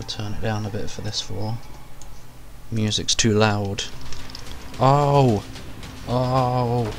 I'll turn it down a bit for this floor. Music's too loud. Oh! Oh!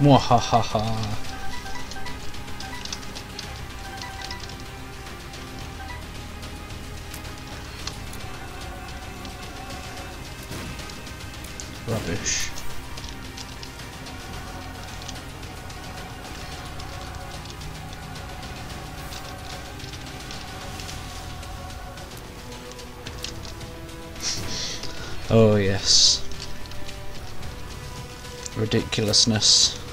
Mwahahaha. Rubbish. oh yes. Ridiculousness.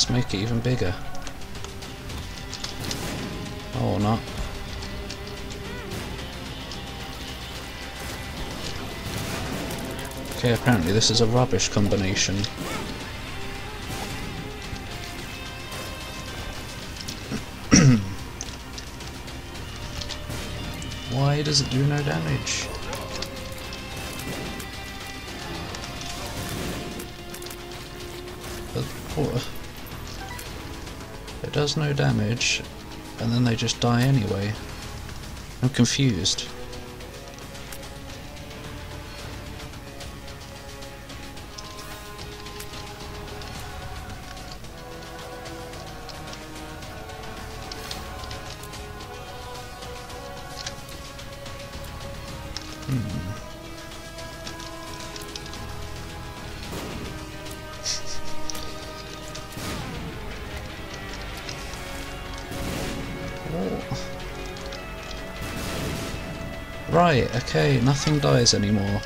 Let's make it even bigger. Oh, not. Okay, apparently this is a rubbish combination. Why does it do no damage? But what? It does no damage, and then they just die anyway. I'm confused. Right, okay, nothing dies anymore.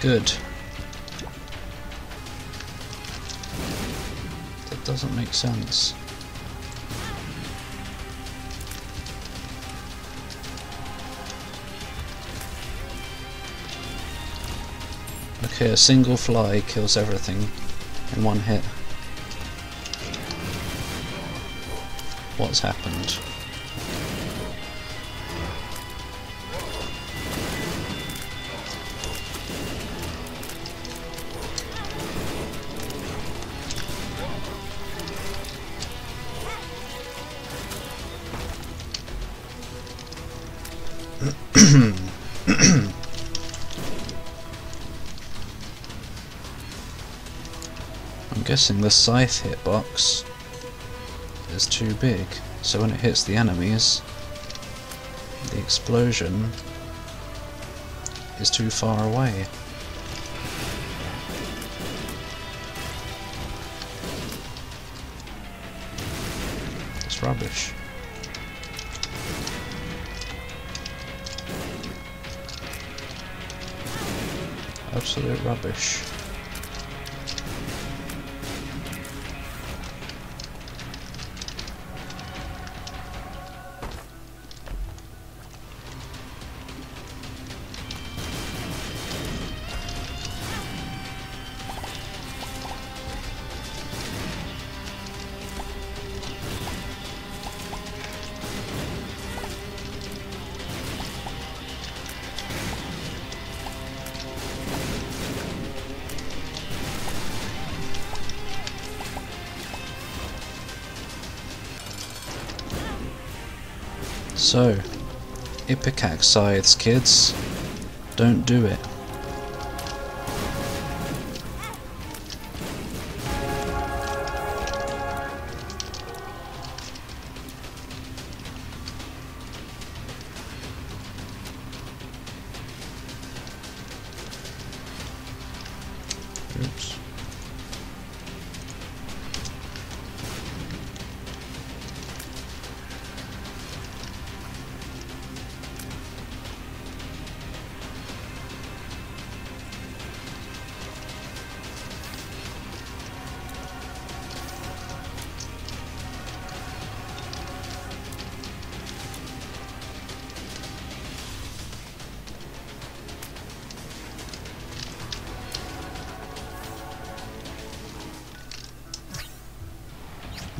Good. That doesn't make sense. Okay, a single fly kills everything in one hit. What's happened? Guessing the scythe hitbox is too big, so when it hits the enemies, the explosion is too far away. It's rubbish. Absolute rubbish. So, Ipecac scythes, kids. Don't do it.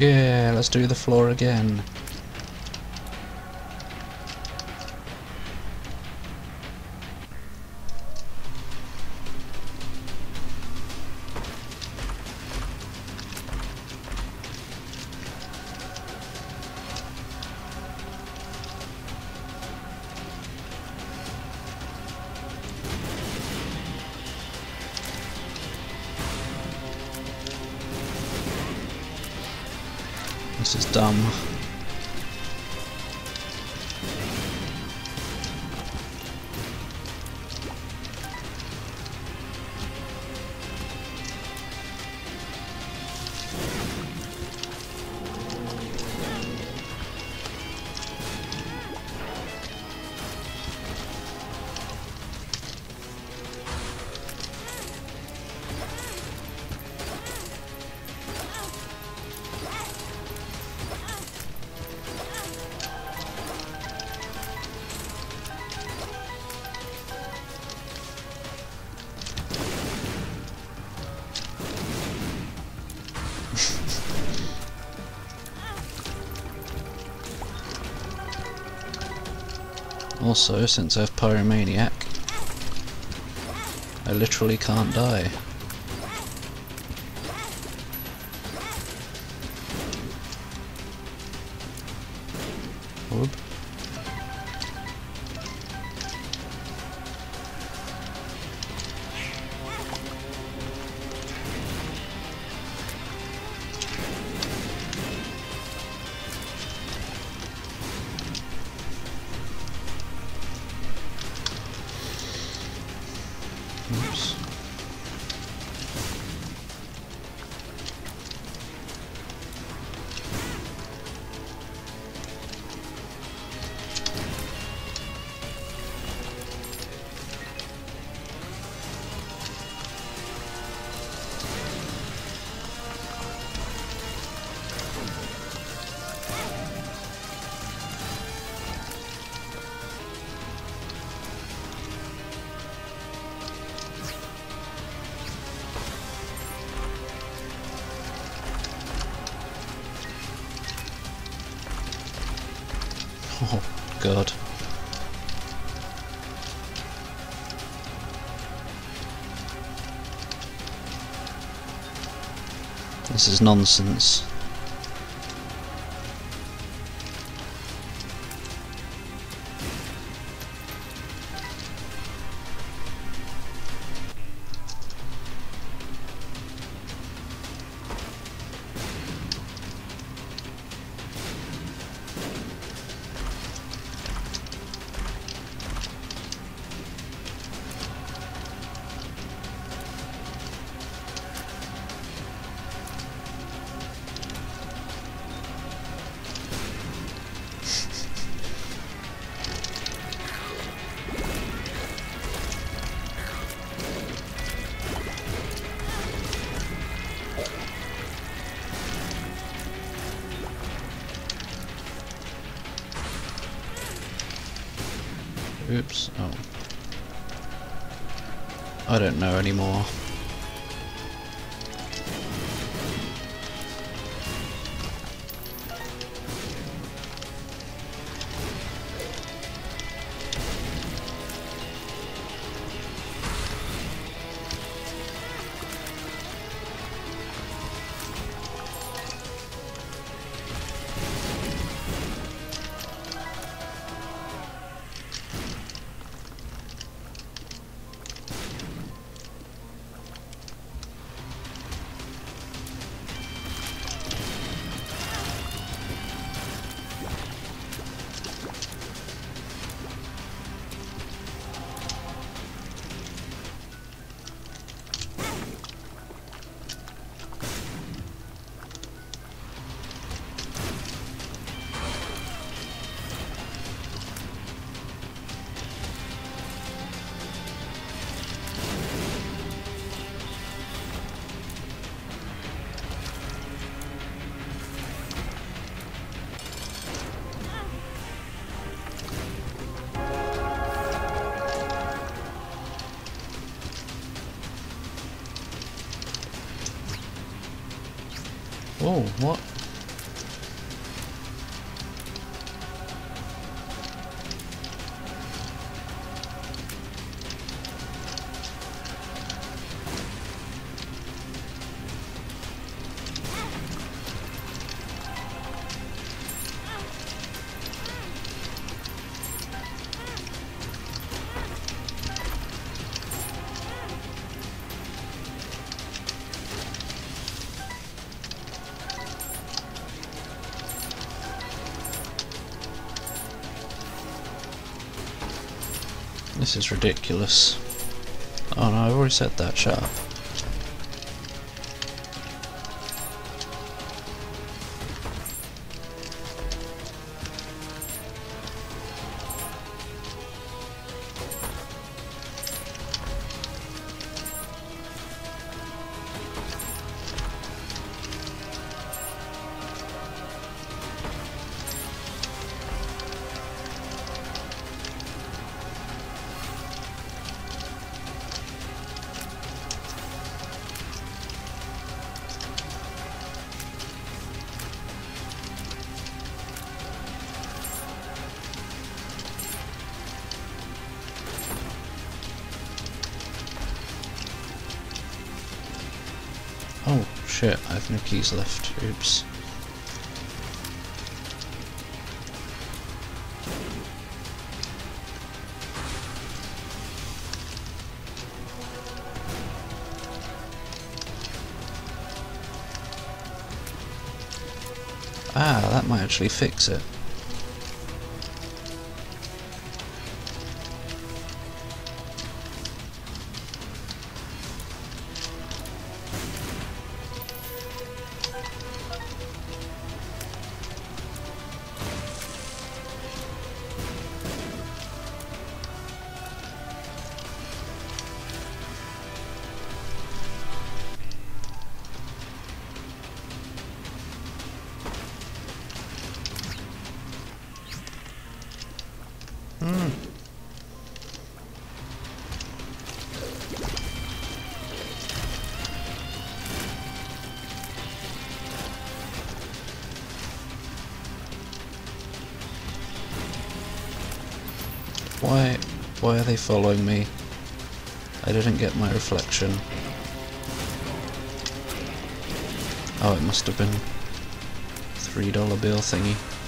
Yeah, let's do the floor again. Is dumb. Also, since I've Pyromaniac, I literally can't die. God. This is nonsense. I don't know anymore. What? This is ridiculous. Oh no, I've already said that, shut up. Shit, I have no keys left. Oops. Ah, that might actually fix it. Why, are they following me? I didn't get my reflection. Oh, it must have been three dollar bill thingy.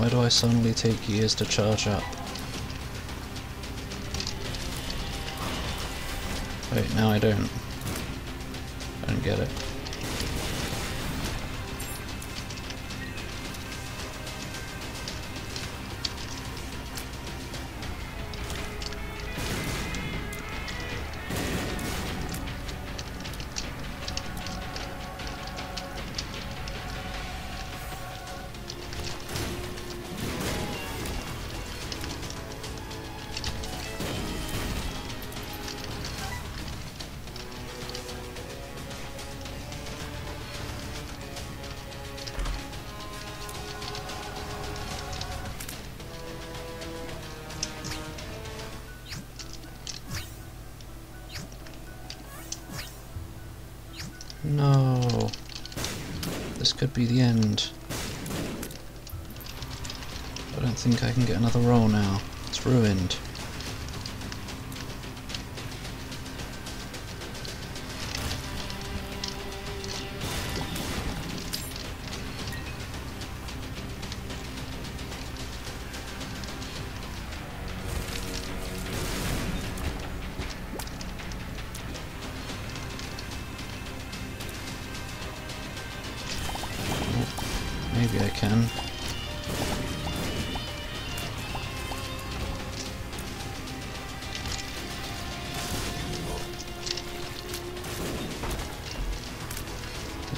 Why do I suddenly take years to charge up? Wait, now I don't. I don't get it. No. This could be the end. I don't think I can get another roll now. It's ruined. Maybe I can.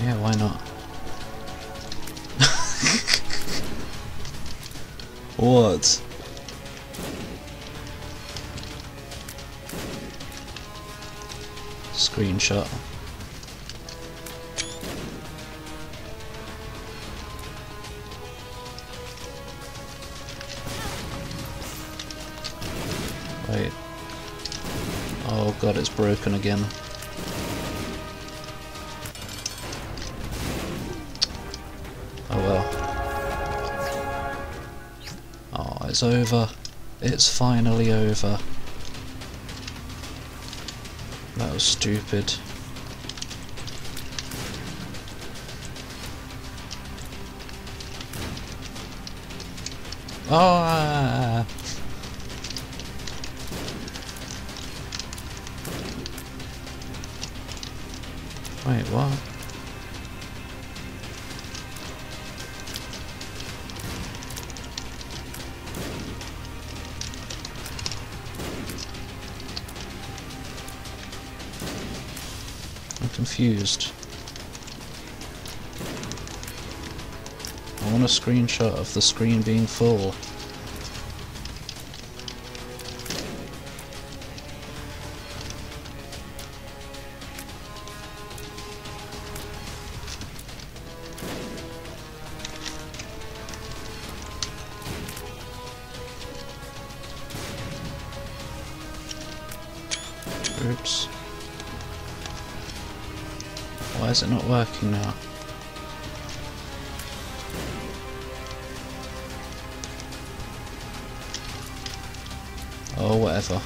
Yeah, why not? what? Screenshot. Wait. Oh god, it's broken again. Oh well. Oh, it's over. It's finally over. That was stupid. Oh! Ah, ah, ah. Wait, what? I'm confused. I want a screenshot of the screen being full. Why is it not working now? Oh, whatever.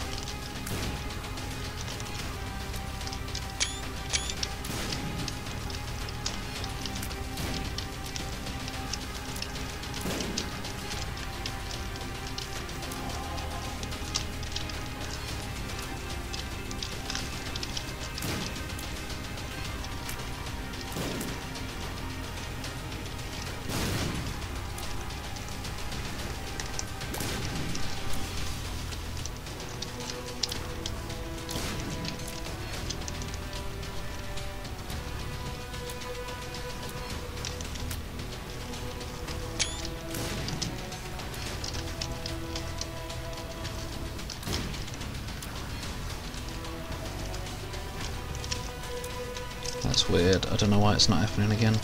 Weird. I don't know why it's not happening again.